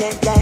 yeah, yeah.